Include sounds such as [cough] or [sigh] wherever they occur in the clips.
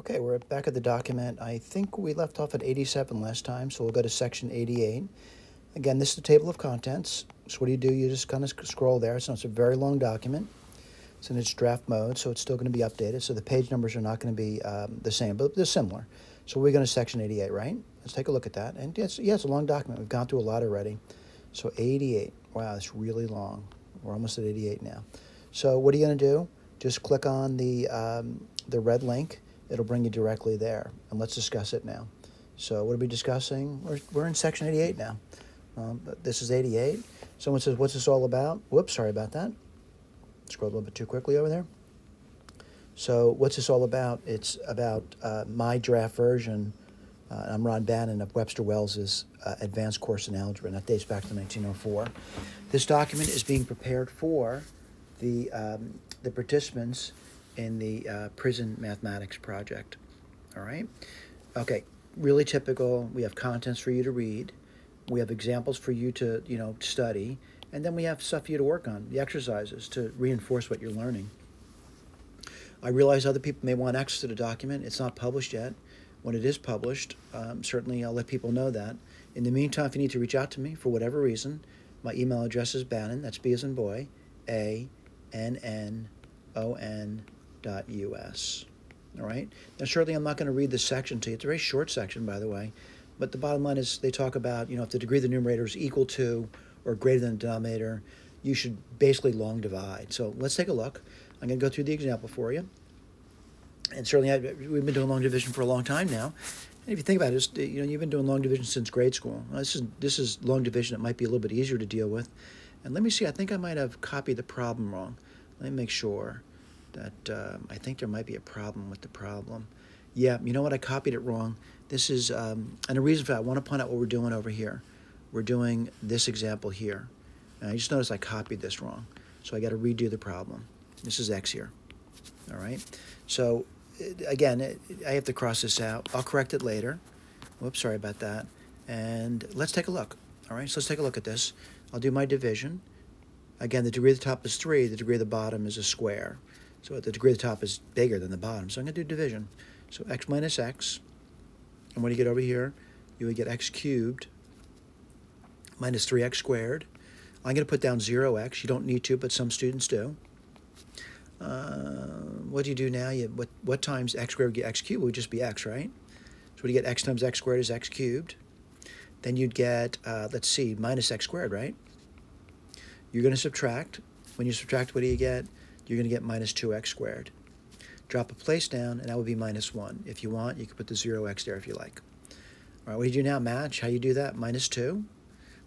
Okay, we're back at the document. I think we left off at 87 last time, so we'll go to section 88. Again, this is the table of contents. So what do you do? You just kind of scroll there. So it's a very long document. It's in its draft mode, so it's still going to be updated. So the page numbers are not going to be um, the same, but they're similar. So we're going to section 88, right? Let's take a look at that. And yes, yeah, it's a long document. We've gone through a lot already. So 88. Wow, it's really long. We're almost at 88 now. So what are you going to do? Just click on the, um, the red link it'll bring you directly there. And let's discuss it now. So what are we discussing? We're, we're in section 88 now. Um, this is 88. Someone says, what's this all about? Whoops, sorry about that. Scrolled a little bit too quickly over there. So what's this all about? It's about uh, my draft version. Uh, I'm Ron Bannon of Webster Wells's uh, Advanced Course in Algebra, and that dates back to 1904. This document is being prepared for the, um, the participants in the uh, prison mathematics project. All right? Okay, really typical. We have contents for you to read. We have examples for you to, you know, study. And then we have stuff for you to work on, the exercises to reinforce what you're learning. I realize other people may want access to the document. It's not published yet. When it is published, um, certainly I'll let people know that. In the meantime, if you need to reach out to me for whatever reason, my email address is Bannon, that's B as in boy, A N N O N us. All right. Now, certainly, I'm not going to read this section to you. It's a very short section, by the way. But the bottom line is they talk about, you know, if the degree of the numerator is equal to or greater than the denominator, you should basically long divide. So let's take a look. I'm going to go through the example for you. And certainly, I, we've been doing long division for a long time now. And if you think about it, you know, you've been doing long division since grade school. This is this is long division that might be a little bit easier to deal with. And let me see. I think I might have copied the problem wrong. Let me make sure that um, I think there might be a problem with the problem. Yeah, you know what? I copied it wrong. This is, um, and the reason for that, I want to point out what we're doing over here. We're doing this example here. And I just noticed I copied this wrong. So I got to redo the problem. This is x here. All right? So again, I have to cross this out. I'll correct it later. Whoops, sorry about that. And let's take a look. All right, so let's take a look at this. I'll do my division. Again, the degree of the top is 3. The degree of the bottom is a square. So the degree of the top is bigger than the bottom. So I'm going to do division. So x minus x. And when you get over here, you would get x cubed minus 3x squared. I'm going to put down 0x. You don't need to, but some students do. Uh, what do you do now? You, what, what times x squared would get x cubed? It would just be x, right? So what do you get? x times x squared is x cubed. Then you'd get, uh, let's see, minus x squared, right? You're going to subtract. When you subtract, what do you get? You're going to get minus 2x squared. Drop a place down, and that would be minus 1. If you want, you can put the 0x there if you like. All right, what do you do now? Match. How you do that? Minus 2.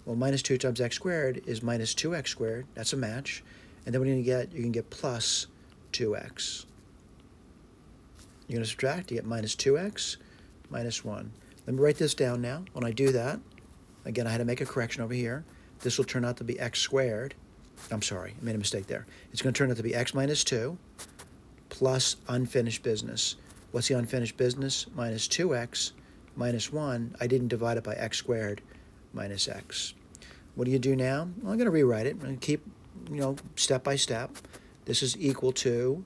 Well, minus 2 times x squared is minus 2x squared. That's a match. And then you going to get? You can get plus 2x. You're going to subtract. You get minus 2x minus 1. Let me write this down now. When I do that, again, I had to make a correction over here. This will turn out to be x squared I'm sorry, I made a mistake there. It's going to turn out to be x minus 2 plus unfinished business. What's the unfinished business? Minus 2x minus 1. I didn't divide it by x squared minus x. What do you do now? Well, I'm going to rewrite it. I'm going to keep, you know, step by step. This is equal to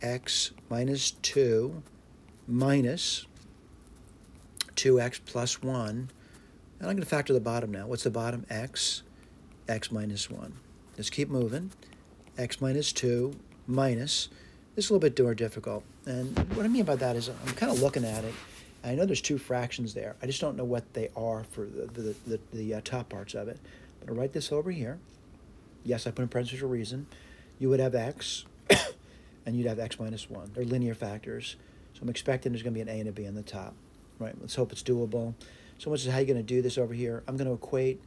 x minus 2 minus 2x plus 1. And I'm going to factor the bottom now. What's the bottom? x, x minus 1. Let's keep moving. x minus 2 minus. This is a little bit more difficult. And what I mean by that is I'm kind of looking at it. I know there's two fractions there. I just don't know what they are for the, the, the, the uh, top parts of it. But I'll write this over here. Yes, I put in parentheses for reason. You would have x, [coughs] and you'd have x minus 1. They're linear factors. So I'm expecting there's going to be an a and a b on the top. Right, let's hope it's doable. So much is how you're going to do this over here. I'm going to equate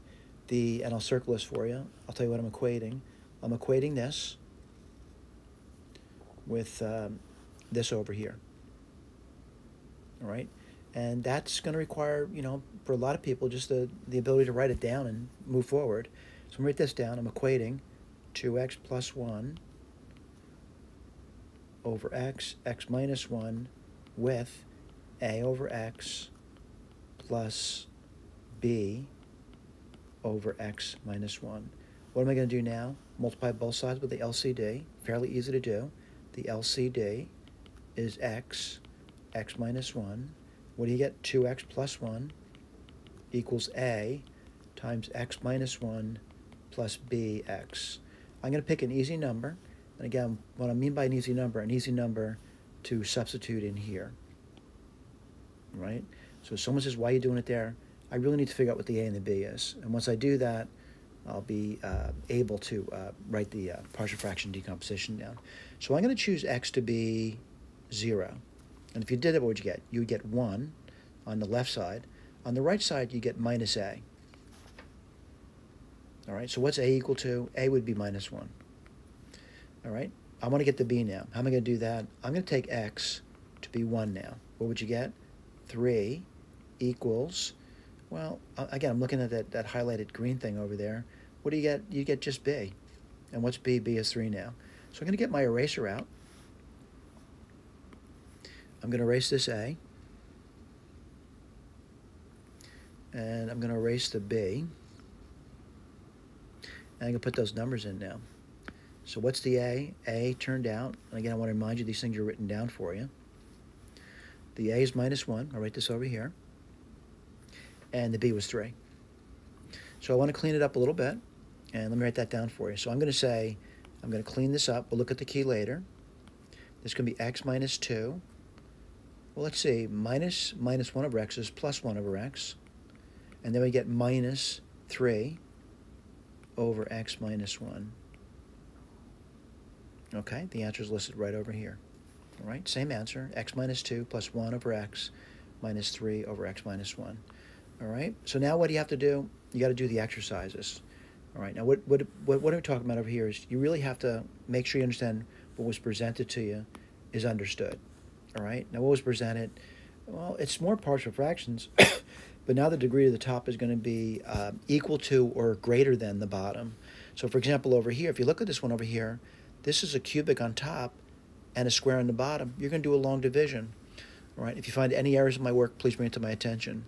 the, and I'll circle this for you. I'll tell you what I'm equating. I'm equating this with um, this over here. All right? And that's going to require, you know, for a lot of people, just the, the ability to write it down and move forward. So I'm write this down. I'm equating 2x plus 1 over x, x minus 1, with a over x plus b over x minus 1. What am I going to do now? Multiply both sides with the LCD. Fairly easy to do. The LCD is x x minus 1. What do you get? 2x plus 1 equals a times x minus 1 plus bx. I'm going to pick an easy number. And again, what I mean by an easy number, an easy number to substitute in here. Right? So if someone says, why are you doing it there? I really need to figure out what the a and the b is. And once I do that, I'll be uh, able to uh, write the uh, partial fraction decomposition down. So I'm going to choose x to be 0. And if you did it, what would you get? You would get 1 on the left side. On the right side, you get minus a. All right, so what's a equal to? a would be minus 1. All right, I want to get the b now. How am I going to do that? I'm going to take x to be 1 now. What would you get? 3 equals, well, again, I'm looking at that, that highlighted green thing over there. What do you get? You get just b. And what's b? b is 3 now. So I'm going to get my eraser out. I'm going to erase this a. And I'm going to erase the b. And I'm going to put those numbers in now. So what's the A? A turned out, and again, I want to remind you these things are written down for you. The A is minus 1. I'll write this over here. And the B was 3. So I want to clean it up a little bit. And let me write that down for you. So I'm going to say, I'm going to clean this up. We'll look at the key later. This to be x minus 2. Well, let's see. Minus, minus 1 over x is plus 1 over x. And then we get minus 3 over x minus 1. Okay, the answer is listed right over here. All right, same answer, x minus 2 plus 1 over x minus 3 over x minus 1. All right, so now what do you have to do? You got to do the exercises. All right, now what, what, what, what are we talking about over here is you really have to make sure you understand what was presented to you is understood. All right, now what was presented? Well, it's more partial fractions, [coughs] but now the degree of the top is going to be uh, equal to or greater than the bottom. So for example, over here, if you look at this one over here, this is a cubic on top and a square on the bottom. You're going to do a long division. All right. If you find any errors in my work, please bring it to my attention.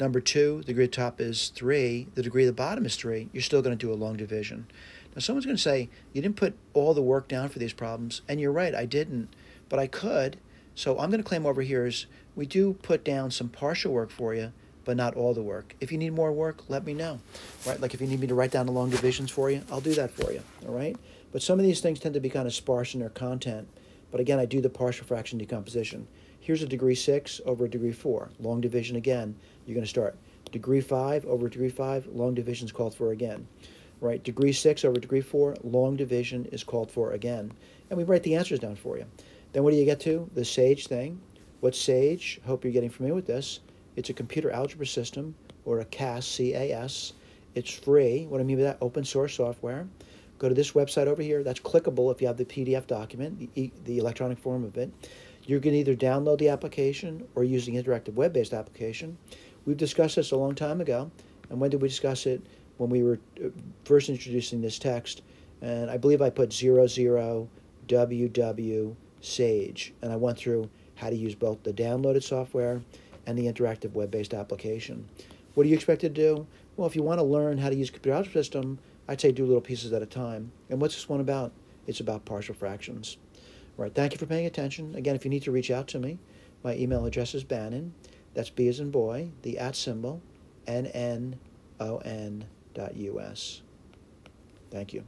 Number two, the degree the top is 3. The degree of the bottom is 3. You're still going to do a long division. Now, someone's going to say, you didn't put all the work down for these problems. And you're right, I didn't. But I could. So I'm going to claim over here is we do put down some partial work for you, but not all the work. If you need more work, let me know. Right? Like if you need me to write down the long divisions for you, I'll do that for you. All right? But some of these things tend to be kind of sparse in their content. But again, I do the partial fraction decomposition. Here's a degree 6 over a degree 4. Long division again, you're going to start. Degree 5 over degree 5, long division is called for again. Right, degree 6 over degree 4, long division is called for again. And we write the answers down for you. Then what do you get to? The SAGE thing. What's SAGE? Hope you're getting familiar with this. It's a computer algebra system, or a CAS, C-A-S. It's free. What do I mean by that, open source software. Go to this website over here. That's clickable if you have the PDF document, the, the electronic form of it. You can either download the application or use the interactive web-based application. We've discussed this a long time ago. And when did we discuss it? When we were uh, first introducing this text. And I believe I put 00 WW Sage. And I went through how to use both the downloaded software and the interactive web-based application. What do you expect to do? Well, if you want to learn how to use a computer algebra system, I'd say do little pieces at a time. And what's this one about? It's about partial fractions. All right, thank you for paying attention. Again, if you need to reach out to me, my email address is Bannon. That's B as in boy, the at symbol, N-N-O-N dot U-S. Thank you.